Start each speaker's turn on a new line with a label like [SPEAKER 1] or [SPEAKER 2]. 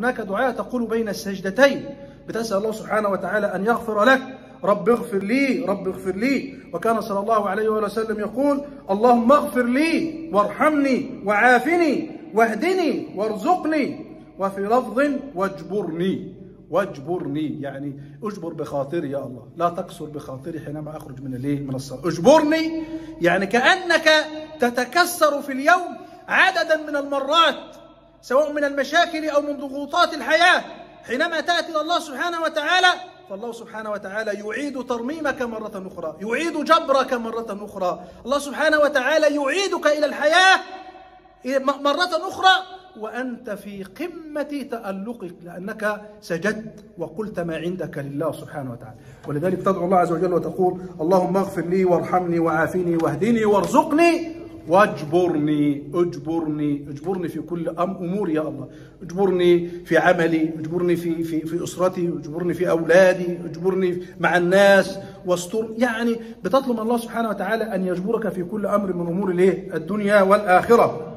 [SPEAKER 1] هناك دعاء تقول بين السجدتين بتسأل الله سبحانه وتعالى أن يغفر لك. رب اغفر لي رب اغفر لي. وكان صلى الله عليه وسلم يقول اللهم اغفر لي وارحمني وعافني واهدني وارزقني. وفي لفظ واجبرني واجبرني يعني اجبر بخاطري يا الله. لا تكسر بخاطري حينما أخرج من الليل من الصلاة. اجبرني يعني كأنك تتكسر في اليوم عددا من المرات. سواء من المشاكل أو من ضغوطات الحياة. حينما تأتي إلى الله سبحانه وتعالى فالله سبحانه وتعالى يعيد ترميمك مرة أخرى يعيد جبرك مرة أخرى. الله سبحانه وتعالى يعيدك إلى الحياة مرة أخرى وأنت في قمة تألقك لأنك سجدت وقلت ما عندك لله سبحانه وتعالى. ولذلك تدعو الله عز وجل وتقول اللهم اغفر لي وارحمني وعافني واهدني وارزقني واجبرني اجبرني اجبرني في كل اموري يا الله. اجبرني في عملي اجبرني في في في أسرتي اجبرني في أولادي اجبرني مع الناس. واستر يعني بتطلب الله سبحانه وتعالى أن يجبرك في كل أمر من أمور الإيه؟ الدنيا والآخرة.